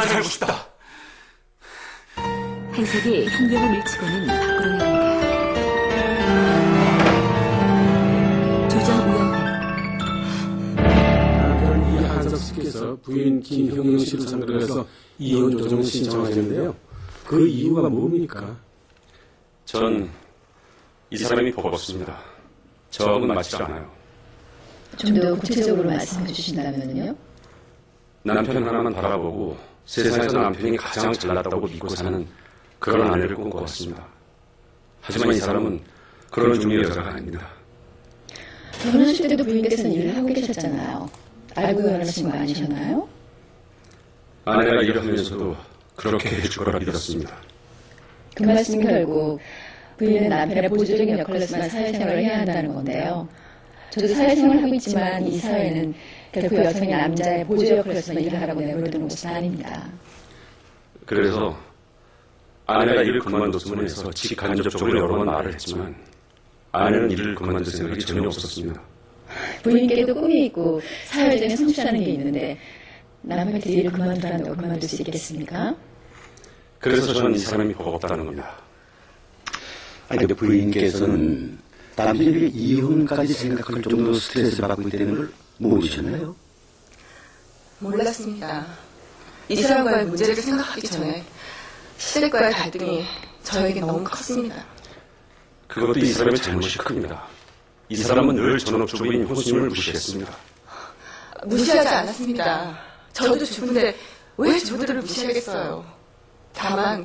안 살고 싶다. 한석이 현경을 밀치고는 밖으로 나간다. 이한석 씨께서 부인 김형영 씨를 상대로 해서 이혼 조정을 신청하셨는데요. 그 이유가 뭡니까? 전 이 사람이 버겁습니다. 저하고는 맞지 않아요. 좀 더 구체적으로 말씀해 주신다면요? 남편 하나만 바라보고 세상에서 남편이 가장 잘났다고 믿고 사는 그런 아내를 꿈꿔왔습니다. 하지만 이 사람은 그런 종류의 여자가 아닙니다. 결혼하실 때도 부인께서는 일을 하고 계셨잖아요. 알고 결혼하신 거 아니셨나요? 아내가 일을 하면서도 그렇게 해줄 거라 믿었습니다. 그 말씀은 결국 부인은 남편의 보조적인 역할로서만 사회생활을 해야 한다는 건데요. 저도 사회생활을 하고 있지만 이 사회는 결코 여성이 남자의 보조 역할로서만 일을 하라고 내버려두는 곳은 아닙니다. 그래서 아내가 일을 그만뒀으면 해서 직간접적으로 여러 번 말을 했지만 아내는 일을 그만둘 생각이 전혀 없었습니다. 부인께도 꿈이 있고 사회적인 성취라는 게 있는데 남한테 일을 그만두란다고 그만둘 수 있겠습니까? 그래서 저는 이 사람이 버겁다는 겁니다. 아니, 근데 부인께서는 남편이 이혼까지 생각할 정도로 스트레스를 받고 있다는 걸 모르셨나요? 몰랐습니다. 이 사람과의 문제를 생각하기 전에 시댁과의 갈등이 저에게 너무 컸습니다. 그것도 이 사람의 잘못이 큽니다. 이 사람은 늘 전업주부인 효수님을 무시했습니다. 무시하지 않았습니다. 저도 주부인데 왜 주부들을 무시하겠어요. 다만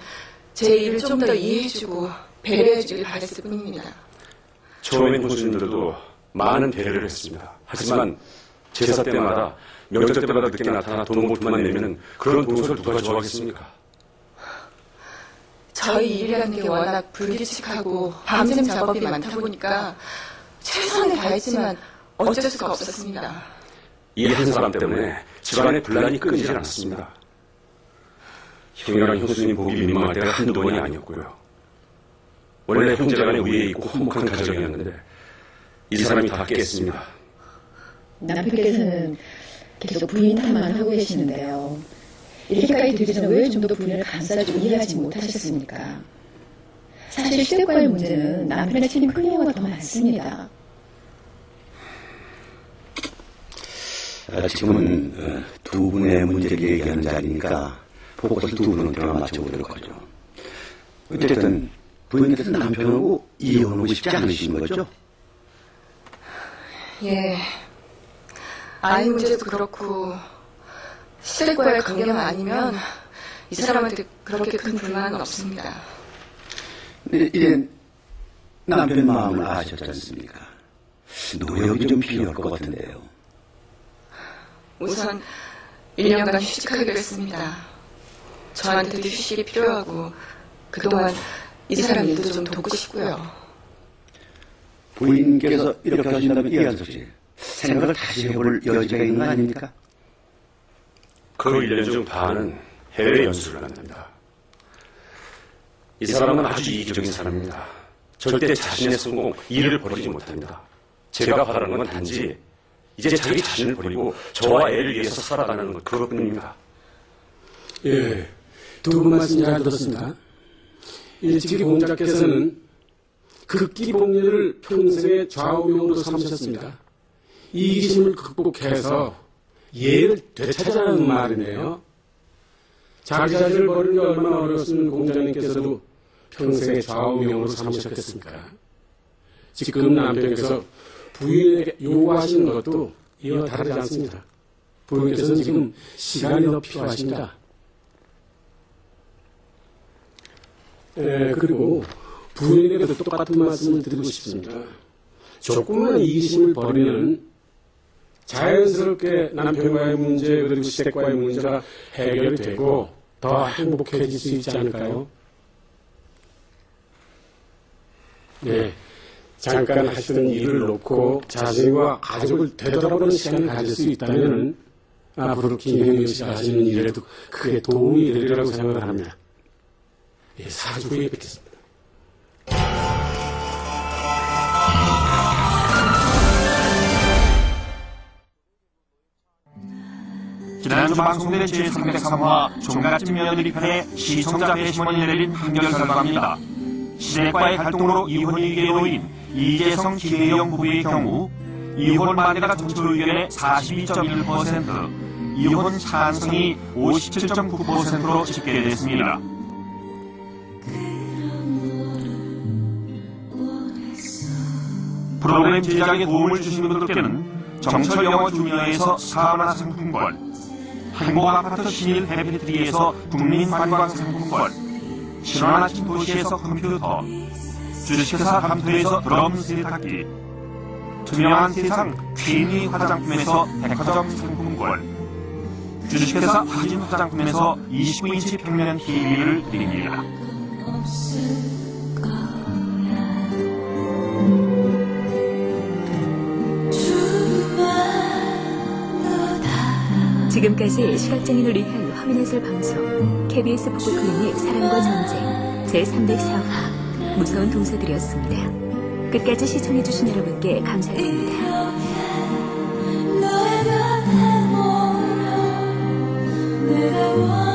제 일을 좀 더 이해해주고 배려해주길 바랬을 뿐입니다. 처음엔 효수님들도 많은 배려를 했습니다. 하지만 제사 때마다 명절 때마다 늦게 나타나 돈 봉투만 내면 그런 동서를 누가 좋아하겠습니까? 저희 일이라는 게 워낙 불규칙하고 밤샘 작업이 많다 보니까 최선을 다했지만 어쩔 수가 없었습니다. 이 한 사람 때문에 집안의 분란이 끊이질 않았습니다. 형이랑 형수님 보기 민망할 때가 한두 번이 아니었고요. 원래 형제간에 우애 있고 화목한 가정이었는데 이 사람이 다 깼습니다. 남편께서는 계속 부인 탓만 하고 계시는데요. 이렇게까지 되기 전에 왜 좀 더 부인을 감싸주고 이해하지 못하셨습니까? 사실 시댁과의 문제는 남편의 책임 큰 경우가 더 많습니다. 아, 지금은 어, 두 분의 문제를 얘기하는 자리니까 포커스 두 분은 대화 맞춰보도록 하죠. 어쨌든 부인께서 남편하고 이혼하고 싶지 않으신 거죠? 예. 아이 문제도 그렇고 시댁과의 관계만 아니면 이 사람한테 그렇게 큰 불만은 없습니다. 근데 이제 남편 마음을 아셨지 않습니까? 노력이 좀 필요할 것 같은데요. 우선 1년간 휴직하기로 했습니다. 저한테도 휴식이 필요하고 그동안 이 사람 일도 좀 돕고 싶고요. 부인께서 이렇게 하신다면 씨 생각을 다시 해볼 여지가 있는 거 아닙니까? 그 1년 중 반은 해외 연수를 한답니다. 이 사람은 아주 이기적인 사람입니다. 절대 자신의 성공, 일을 버리지 못합니다. 제가 바라는 건 단지 이제 자기 자신을 버리고 저와 애를 위해서 살아가는 것 그것뿐입니다. 예, 두 분 말씀 잘 들었습니다. 일찍이 공자께서는 극기 복리를 평생의 좌우명으로 삼으셨습니다. 이기심을 극복해서 예를 되찾아라는 말이네요. 자기 자신을 버리는 게 얼마나 어려웠으면 공자님께서도 평생의 좌우명으로 삼으셨겠습니까? 지금 남편께서 부인에게 요구하시는 것도 이와 다르지 않습니다. 부인께서는 지금 시간이 더 필요하십니다. 예, 그리고 부인에게도 똑같은 말씀을 드리고 싶습니다. 조금만 이기심을 버리면 자연스럽게 남편과의 문제 그리고 시댁과의 문제가 해결이 되고 더 행복해질 수 있지 않을까요? 네, 잠깐 하시던 일을 놓고 자신과 가족을 되돌아보는 시간을 가질 수 있다면 앞으로 김혜영 씨가 하시는 일에도 크게 도움이 되리라고 생각을 합니다. 예, 사주 후에 뵙겠습니다. 지난주 방송된 제303화 종갓집 며느리 편의 시청자 배심원이 내린 판결 결과입니다. 시댁과의 갈등으로 이혼 위기에 놓인 이재성 김혜영 부부의 경우 이혼 반대가 전체 의견의 42.1%, 이혼 찬성이 57.9%로 집계됐습니다. 프로그램 제작에 도움을 주신 분들께는 정철 영어 주니어에서 사문화 상품권, 행복 아파트 신일 해피트리에서 국민 관광 상품권, 신원 아침 도시에서 컴퓨터, 주식회사 감투에서 드럼 세탁기, 투명한 세상 퀸이 화장품에서 백화점 상품권, 주식회사 화진 화장품에서 29인치 평면 TV를 드립니다. 지금까지 시각장애인을 위한 화면해설 방송 KBS 북부클리닉 사랑과 전쟁 제304화 무서운 동서들이었습니다. 끝까지 시청해주신 여러분께 감사드립니다. 내가 원